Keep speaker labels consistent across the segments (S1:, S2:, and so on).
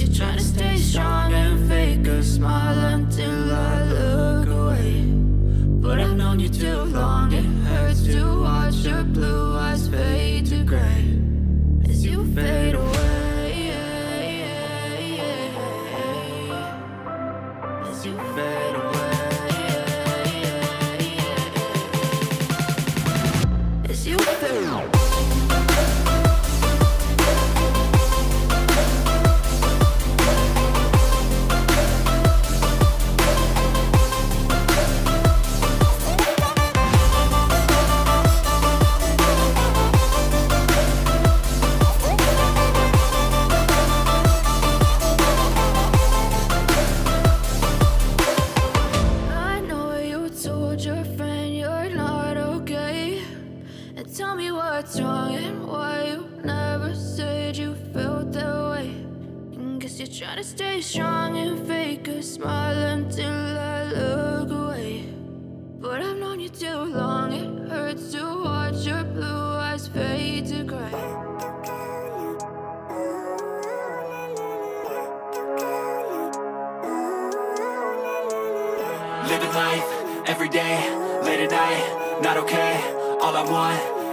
S1: You're trying to stay strong and fake a smile until I look away. But I've known you too long, tell me what's wrong and why you never said you felt that way. And guess you're trying to stay strong and fake a smile until I look away. But I've known you too long, it hurts to watch your blue eyes fade to gray.
S2: Living life, every day, late at night, not okay All I want,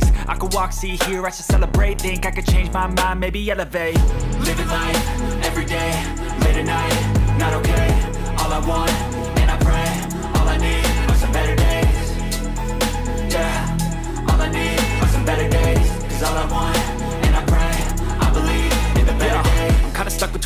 S2: I could walk, see here, I should celebrate. Think I could change my mind, maybe elevate. Living life,